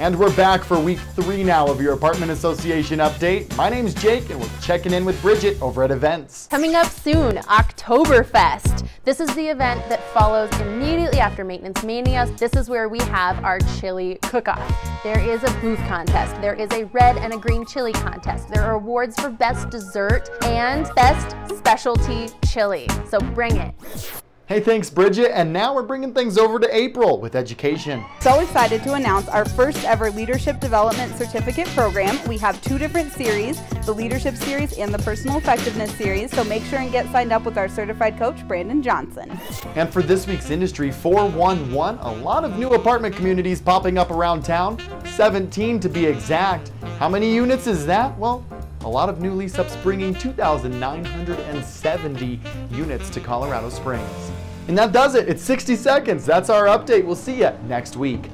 And we're back for week three now of your Apartment Association update. My name's Jake, and we're checking in with Bridget over at events. Coming up soon, Oktoberfest. This is the event that follows immediately after Maintenance Mania. This is where we have our chili cook-off. There is a booth contest. There is a red and a green chili contest. There are awards for best dessert and best specialty chili. So bring it. Hey, thanks, Bridget. And now we're bringing things over to April with education. So excited to announce our first ever Leadership Development Certificate program. We have two different series, the Leadership Series and the Personal Effectiveness Series. So make sure and get signed up with our certified coach, Brandon Johnson. And for this week's Industry 411, a lot of new apartment communities popping up around town, 17 to be exact. How many units is that? Well, a lot of new lease ups bringing 2,970 units to Colorado Springs. And that does it. It's 60 seconds. That's our update. We'll see you next week.